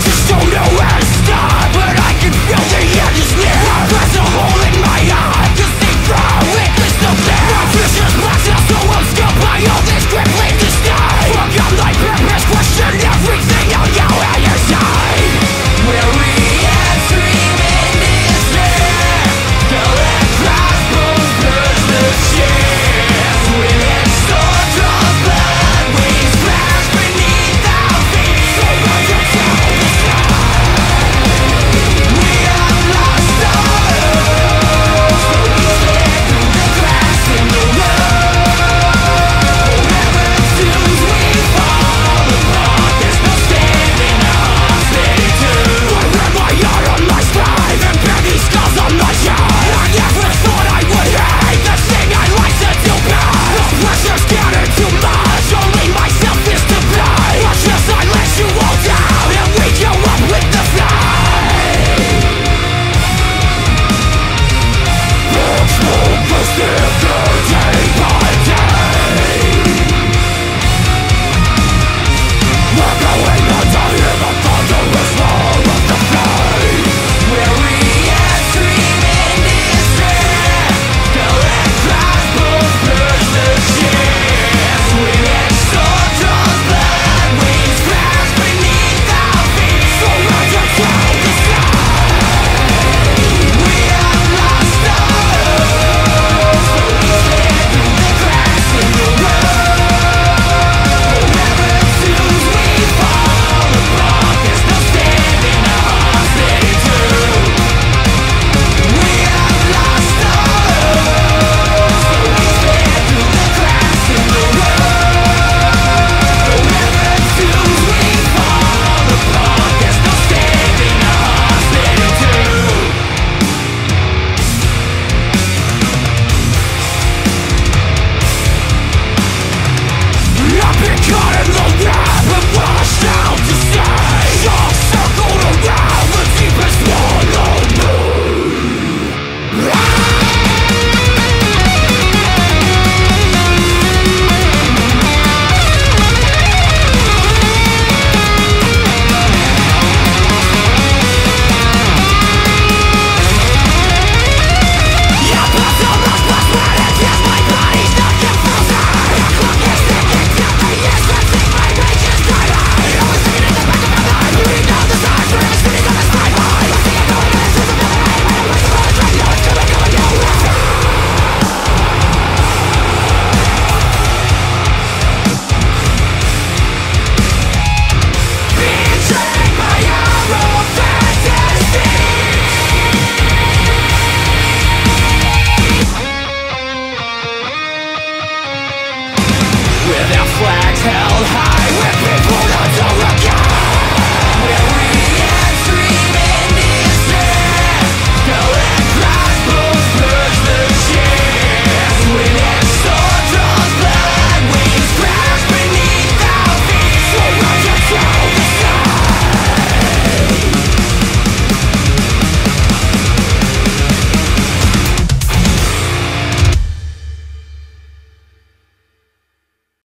just don't know where to start But I can feel with our flags. Held high